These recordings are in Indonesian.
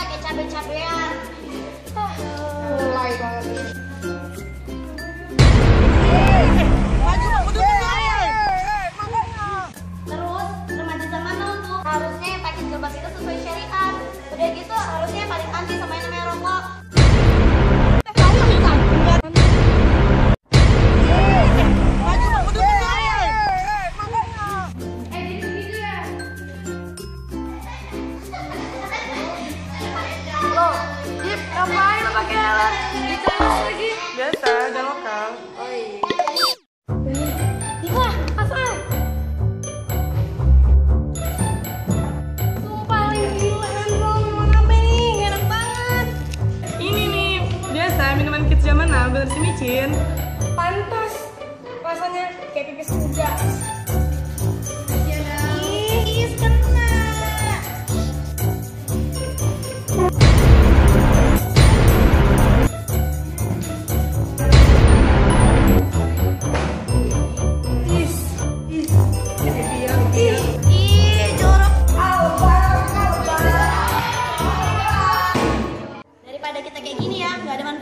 lah kayak cabe-cabean. Mulai banget. Terus remaja zaman now tuh harusnya yang pakai jilbab itu sesuai syariat. Udah gitu harusnya yang paling anti sama yang namanya rokok. Helm? Di kelas lagi. Biasa, ada lokal. Oh iya. Wah, asal. Sumpah lagi gila handphone mana apa nih? Gak enak banget. Ini nih, biasa minuman kids zaman now, bener si micin. Pantas. Rasanya kayak pipis kuda.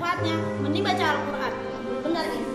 Mending baca Al-Quran. Benar ini.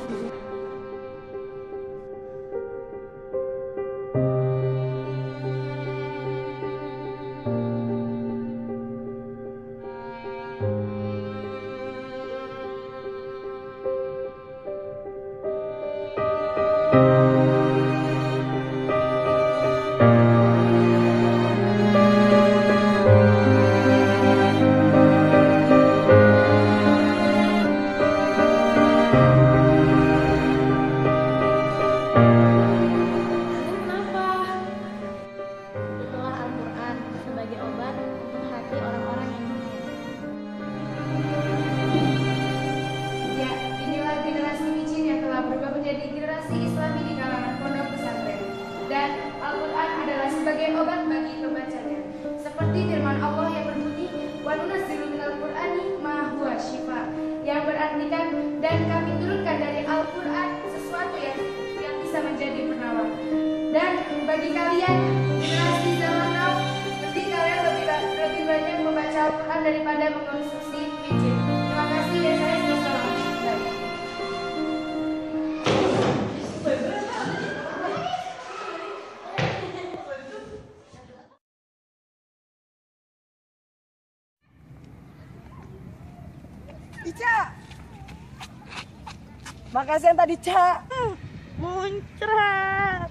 Sebagai obat bagi pembacanya. Seperti firman Allah yang berbunyi, "Wa nunazzilu minal Qur'ani ma huwa syifa." Yang berartikan dan kami turunkan dari Al-Quran sesuatu yang yang bisa menjadi penawar. Dan bagi kalian generasi zaman now, mending kalian lebih, lebih banyak membaca Al-Quran daripada mengkonsumsi micin. Ica! Makasih yang tadi, Ca. Muncrat.